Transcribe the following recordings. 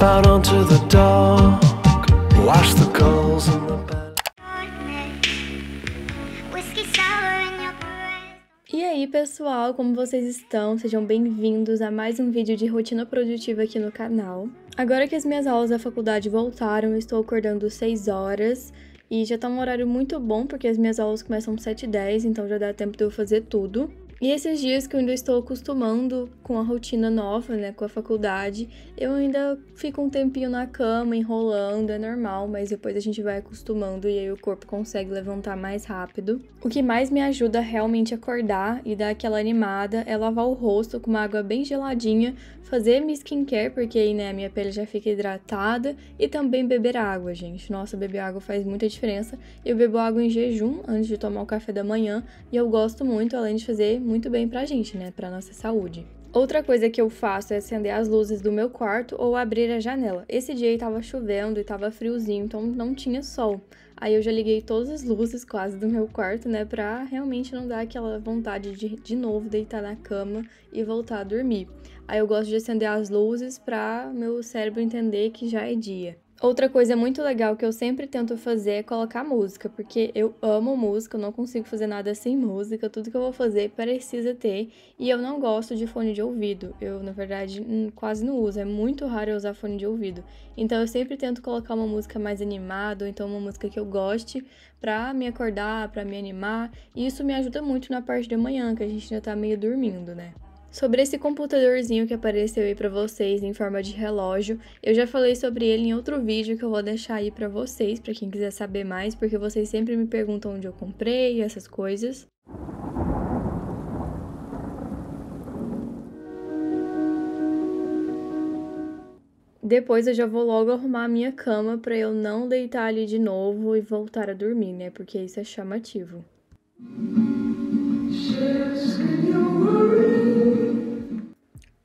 step out onto the dock, wash the gulls in the bed. E aí, pessoal, como vocês estão? Sejam bem-vindos a mais um vídeo de rotina produtiva aqui no canal. Agora que as minhas aulas da faculdade voltaram, eu estou acordando 6 horas e já tá um horário muito bom, porque as minhas aulas começam 7 e 10, então já dá tempo de eu fazer tudo. E esses dias que eu ainda estou acostumando com a rotina nova, né, com a faculdade, eu ainda fico um tempinho na cama, enrolando, é normal, mas depois a gente vai acostumando e aí o corpo consegue levantar mais rápido. O que mais me ajuda a realmente acordar e dar aquela animada é lavar o rosto com uma água bem geladinha, fazer minha skincare, porque aí, né, a minha pele já fica hidratada, e também beber água, gente. Nossa, beber água faz muita diferença. Eu bebo água em jejum antes de tomar o café da manhã, e eu gosto muito, além de fazer muito bem pra gente, né? Pra nossa saúde. Outra coisa que eu faço é acender as luzes do meu quarto ou abrir a janela. Esse dia estava chovendo e estava friozinho, então não tinha sol. Aí eu já liguei todas as luzes quase do meu quarto, né, pra realmente não dar aquela vontade de de novo deitar na cama e voltar a dormir. Aí eu gosto de acender as luzes para meu cérebro entender que já é dia. Outra coisa muito legal que eu sempre tento fazer é colocar música, porque eu amo música, eu não consigo fazer nada sem música, tudo que eu vou fazer precisa ter, e eu não gosto de fone de ouvido. Eu, na verdade, quase não uso, é muito raro eu usar fone de ouvido. Então eu sempre tento colocar uma música mais animada, ou então uma música que eu goste, pra me acordar, pra me animar, e isso me ajuda muito na parte da manhã, que a gente ainda tá meio dormindo, né? Sobre esse computadorzinho que apareceu aí para vocês em forma de relógio, eu já falei sobre ele em outro vídeo que eu vou deixar aí para vocês, para quem quiser saber mais, porque vocês sempre me perguntam onde eu comprei, essas coisas. Depois eu já vou logo arrumar a minha cama para eu não deitar ali de novo e voltar a dormir, né? Porque isso é chamativo.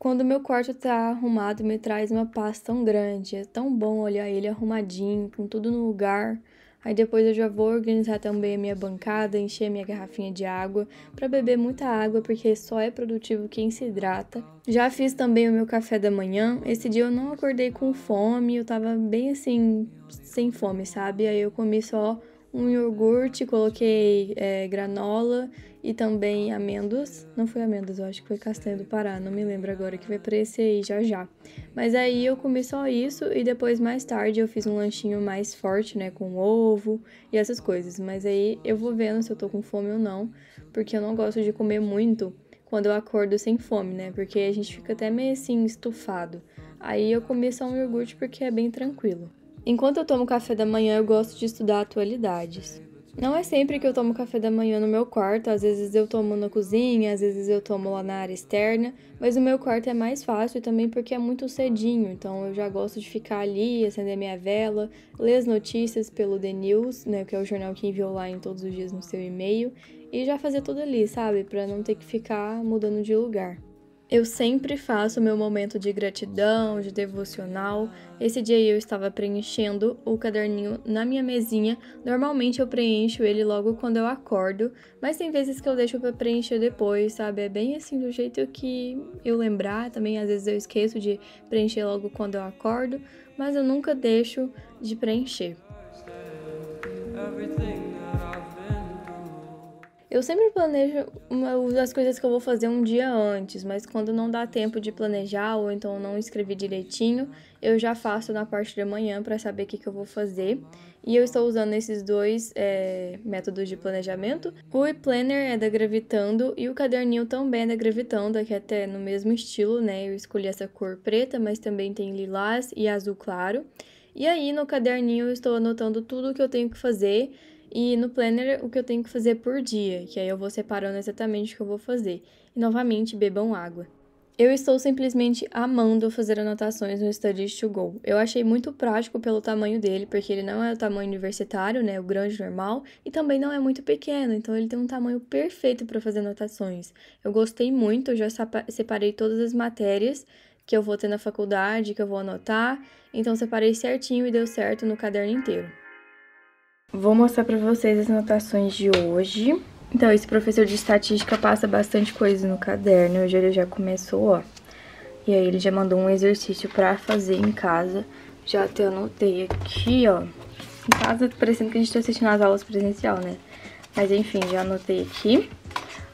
Quando meu quarto tá arrumado, me traz uma paz tão grande. É tão bom olhar ele arrumadinho, com tudo no lugar. Aí depois eu já vou organizar também a minha bancada, encher minha garrafinha de água para beber muita água, porque só é produtivo quem se hidrata. Já fiz também o meu café da manhã. Esse dia eu não acordei com fome, eu tava bem assim, sem fome, sabe? Aí eu comi só um iogurte, coloquei é, granola e também amêndoas. Não foi amêndoas, eu acho que foi castanha do Pará, não me lembro agora, que vai aparecer aí já já. Mas aí eu comi só isso e depois mais tarde eu fiz um lanchinho mais forte, né, com ovo e essas coisas. Mas aí eu vou vendo se eu tô com fome ou não, porque eu não gosto de comer muito quando eu acordo sem fome, né? Porque a gente fica até meio assim estufado. Aí eu comi só um iogurte porque é bem tranquilo. Enquanto eu tomo café da manhã, eu gosto de estudar atualidades. Não é sempre que eu tomo café da manhã no meu quarto, às vezes eu tomo na cozinha, às vezes eu tomo lá na área externa, mas o meu quarto é mais fácil também porque é muito cedinho, então eu já gosto de ficar ali, acender minha vela, ler as notícias pelo The News, né, que é o jornal que enviou lá em todos os dias no seu e-mail, e já fazer tudo ali, sabe, para não ter que ficar mudando de lugar. Eu sempre faço meu momento de gratidão, de devocional. Esse dia eu estava preenchendo o caderninho na minha mesinha. Normalmente eu preencho ele logo quando eu acordo, mas tem vezes que eu deixo para preencher depois, sabe? É bem assim do jeito que eu lembrar. Também às vezes eu esqueço de preencher logo quando eu acordo, mas eu nunca deixo de preencher. Everything. Eu sempre planejo as coisas que eu vou fazer um dia antes, mas quando não dá tempo de planejar ou então não escrevi direitinho, eu já faço na parte da manhã para saber o que, que eu vou fazer. E eu estou usando esses dois é, métodos de planejamento. O e-planner é da Gravitando e o caderninho também é da Gravitando, que é até no mesmo estilo, né? Eu escolhi essa cor preta, mas também tem lilás e azul claro. E aí no caderninho eu estou anotando tudo o que eu tenho que fazer e no planner, o que eu tenho que fazer por dia, que aí eu vou separando exatamente o que eu vou fazer. E novamente, bebam água. Eu estou simplesmente amando fazer anotações no Studies to Go. Eu achei muito prático pelo tamanho dele, porque ele não é o tamanho universitário, né, o grande normal, e também não é muito pequeno, então ele tem um tamanho perfeito para fazer anotações. Eu gostei muito, eu já separei todas as matérias que eu vou ter na faculdade, que eu vou anotar, então separei certinho e deu certo no caderno inteiro. Vou mostrar para vocês as anotações de hoje. Então, esse professor de estatística passa bastante coisa no caderno. Hoje ele já começou, ó. E aí ele já mandou um exercício pra fazer em casa. Já até anotei aqui, ó. Em casa, parecendo que a gente tá assistindo as aulas presencial, né? Mas enfim, já anotei aqui.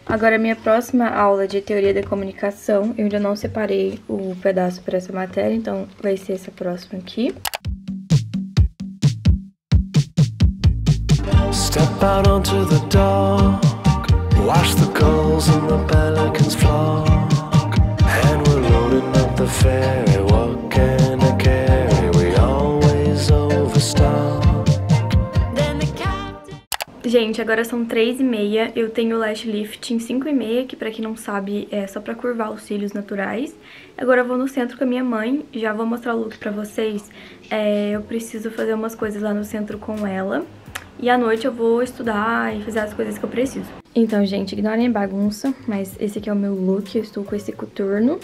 Agora, minha próxima aula de teoria da comunicação, eu ainda não separei o pedaço para essa matéria, então vai ser essa próxima aqui. Out onto the dock, watch the gulls and the pelicans flock, and we're loading up the ferry, what can I carry? We always overstock. Gente, agora são 3 e meia, eu tenho lash lift em 5 e meia, que pra quem não sabe é só pra curvar os cílios naturais. Agora eu vou no centro com a minha mãe, já vou mostrar o look pra vocês. É, eu preciso fazer umas coisas lá no centro com ela. E à noite eu vou estudar e fazer as coisas que eu preciso. Então, gente, ignorem a bagunça, mas esse aqui é o meu look. Eu estou com esse coturno,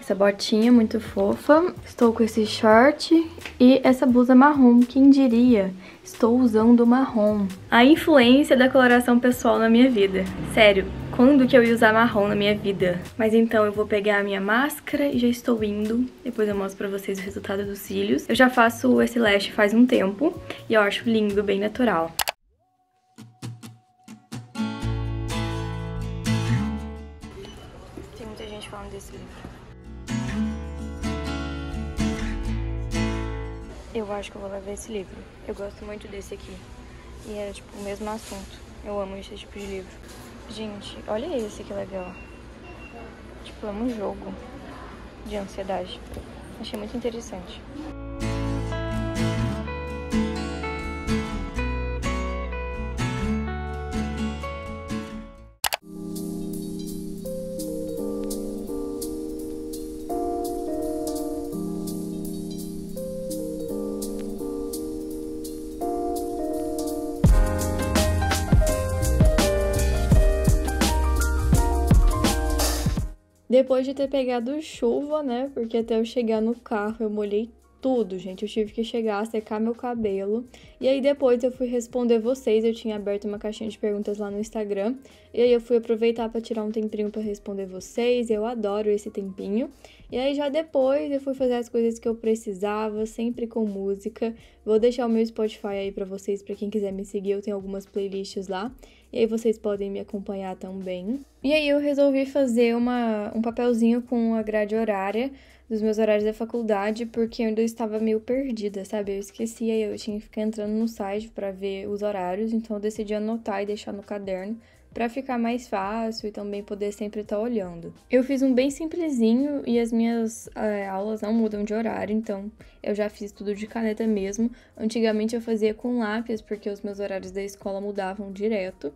essa botinha muito fofa. Estou com esse short e essa blusa marrom, quem diria? Estou usando marrom. A influência da coloração pessoal na minha vida. Sério, quando que eu ia usar marrom na minha vida? Mas então eu vou pegar a minha máscara e já estou indo. Depois eu mostro pra vocês o resultado dos cílios. Eu já faço esse lash faz um tempo e eu acho lindo, bem natural. Tem muita gente falando desse livro. Eu acho que eu vou levar esse livro. Eu gosto muito desse aqui. E é tipo o mesmo assunto. Eu amo esse tipo de livro. Gente, olha esse que legal. Tipo, é um jogo de ansiedade. Achei muito interessante. Depois de ter pegado chuva, né? Porque até eu chegar no carro eu molhei tudo, gente. Eu tive que chegar, secar meu cabelo. E aí depois eu fui responder vocês. Eu tinha aberto uma caixinha de perguntas lá no Instagram. E aí eu fui aproveitar para tirar um tempinho para responder vocês. Eu adoro esse tempinho. E aí já depois eu fui fazer as coisas que eu precisava, sempre com música. Vou deixar o meu Spotify aí para vocês, para quem quiser me seguir, eu tenho algumas playlists lá. E aí vocês podem me acompanhar também. E aí eu resolvi fazer uma, um papelzinho com a grade horária dos meus horários da faculdade, porque eu ainda estava meio perdida, sabe? Eu esqueci, aí eu tinha que ficar entrando no site para ver os horários, então eu decidi anotar e deixar no caderno para ficar mais fácil e também poder sempre estar tá olhando. Eu fiz um bem simplesinho e as minhas é, aulas não mudam de horário, então eu já fiz tudo de caneta mesmo. Antigamente eu fazia com lápis porque os meus horários da escola mudavam direto.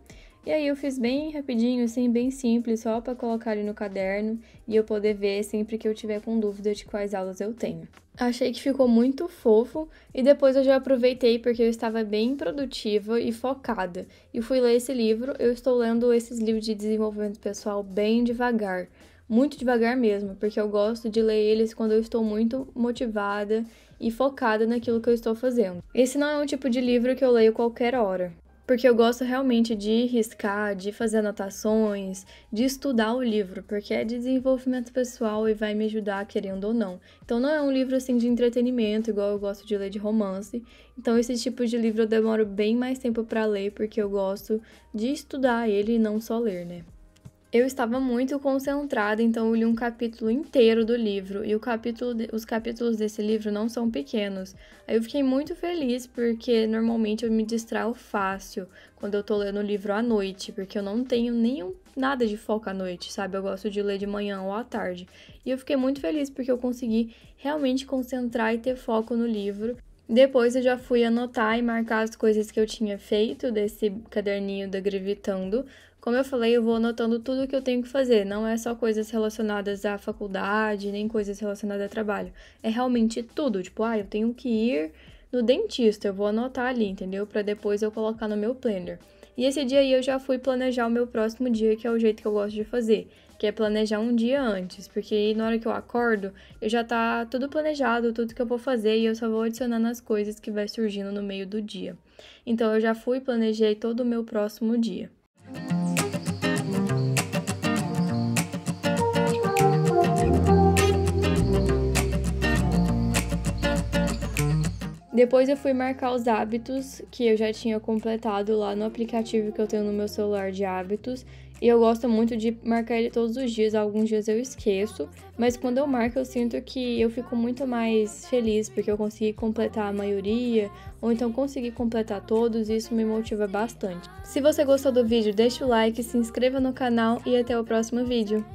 E aí eu fiz bem rapidinho, assim, bem simples, só para colocar ali no caderno e eu poder ver sempre que eu tiver com dúvida de quais aulas eu tenho. Achei que ficou muito fofo e depois eu já aproveitei porque eu estava bem produtiva e focada. E fui ler esse livro. Eu estou lendo esses livros de desenvolvimento pessoal bem devagar, muito devagar mesmo, porque eu gosto de ler eles quando eu estou muito motivada e focada naquilo que eu estou fazendo. Esse não é um tipo de livro que eu leio qualquer hora porque eu gosto realmente de riscar, de fazer anotações, de estudar o livro, porque é de desenvolvimento pessoal e vai me ajudar querendo ou não. Então não é um livro assim de entretenimento, igual eu gosto de ler de romance. Então esse tipo de livro eu demoro bem mais tempo para ler, porque eu gosto de estudar ele e não só ler, né? Eu estava muito concentrada, então eu li um capítulo inteiro do livro e capítulo de, os capítulos desse livro não são pequenos. Aí eu fiquei muito feliz porque normalmente eu me distraio fácil quando eu tô lendo o livro à noite, porque eu não tenho nenhum nada de foco à noite, sabe? Eu gosto de ler de manhã ou à tarde. E eu fiquei muito feliz porque eu consegui realmente concentrar e ter foco no livro. Depois eu já fui anotar e marcar as coisas que eu tinha feito desse caderninho da Grevitando como eu falei, eu vou anotando tudo o que eu tenho que fazer. Não é só coisas relacionadas à faculdade, nem coisas relacionadas a trabalho. É realmente tudo. Tipo, ah, eu tenho que ir no dentista. Eu vou anotar ali, entendeu? Para depois eu colocar no meu planner. E esse dia aí eu já fui planejar o meu próximo dia, que é o jeito que eu gosto de fazer, que é planejar um dia antes, porque aí na hora que eu acordo, eu já tá tudo planejado, tudo que eu vou fazer e eu só vou adicionando as coisas que vai surgindo no meio do dia. Então eu já fui planejei todo o meu próximo dia. Depois eu fui marcar os hábitos que eu já tinha completado lá no aplicativo que eu tenho no meu celular de hábitos. E eu gosto muito de marcar ele todos os dias, alguns dias eu esqueço, mas quando eu marco eu sinto que eu fico muito mais feliz porque eu consegui completar a maioria, ou então consegui completar todos e isso me motiva bastante. Se você gostou do vídeo, deixa o like, se inscreva no canal e até o próximo vídeo.